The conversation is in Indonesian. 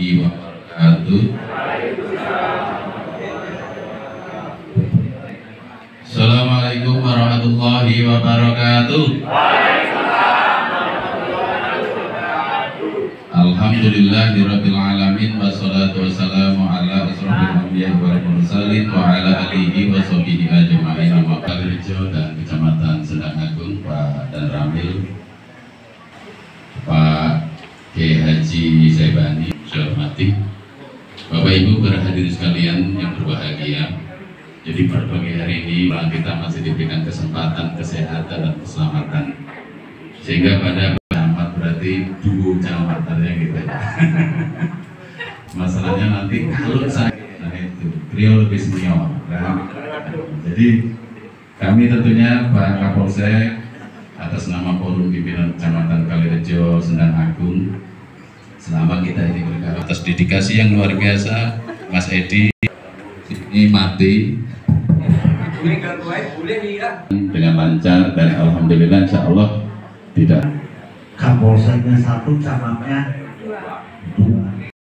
warahmatullahi wabarakatuh. Assalamualaikum warahmatullahi wabarakatuh. Wassalatu wassalamu ala anbiya'i wal mursalin wa ala alihi wa sahbihi ajma'in dan Kecamatan Sendang Agung Pak dan Ramil Pak K. Haji Bapak Ibu berhadirin sekalian yang berbahagia. Jadi pada pagi hari ini kita masih diberikan kesempatan kesehatan dan keselamatan. Sehingga pada camat berarti dua camatannya gitu ya. Masalahnya nanti kalau saya nah itu beliau lebih senior kan? jadi kami tentunya Pak Kapolsek selama kita ini bergerak atas dedikasi yang luar biasa Mas Edi ini mati. Dengan lancar dan alhamdulillah insya Allah tidak. Kapolseknya satu, camatnya dua.